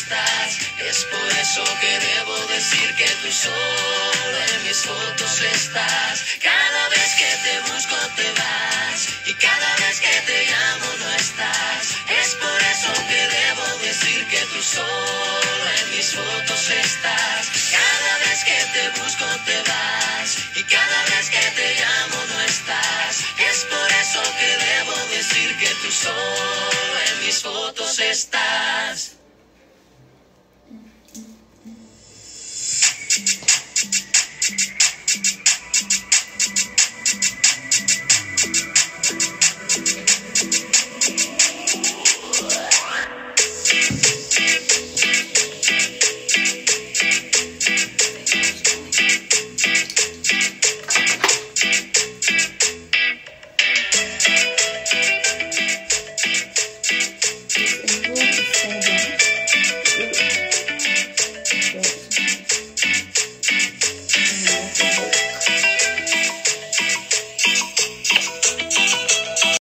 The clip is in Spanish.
Es por eso que debo decir que tú solo en mis fotos estás. Cada vez que te busco te vas y cada vez que te llamo no estás. Es por eso que debo decir que tú solo en mis fotos estás. Cada vez que te busco te vas y cada vez que te llamo no estás. Es por eso que debo decir que tú solo en mis fotos estás.